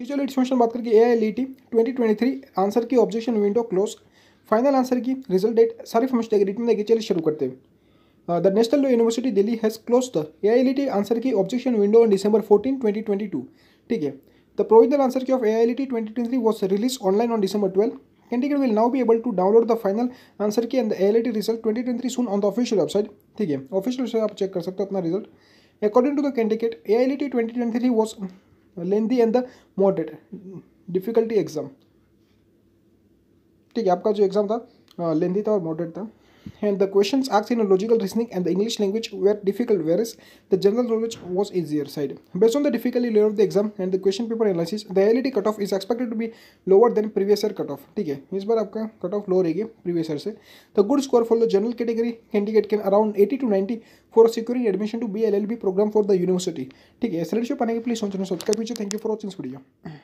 चलो इट्स बात करके A I T twenty twenty three answer key objection window close final answer key result date सारी फॉर्मेशन देखिए, चलिए शुरू करते हैं। The national university Delhi has close the A I answer key objection window on December fourteen twenty twenty two ठीक है? The provisional answer key of A I twenty twenty three was release online on December twelve candidate will now be able to download the final answer key and A I result twenty twenty soon on the official website ठीक है? Official website आप check कर सकते हो अपना result according to the candidate A I twenty twenty three was lengthy and the moderate difficulty exam ठीक है? आपका जो एग्ज़ाम था लेंदी था और मॉडरेट था. and the questions asked in a logical reasoning and the English language were difficult whereas the general knowledge was easier side. Based on the difficulty level of the exam and the question paper analysis, the ILT cutoff is expected to be lower than previous year cutoff. ठीक है इस बार आपका cut of low रहेगी previous year से the good score for the general category candidate can around 80 to 90 for securing admission to B L L B program for the university ठीक है S L पाने के लिए सोचना सब्सक्राइब कीजिए thank you for watching video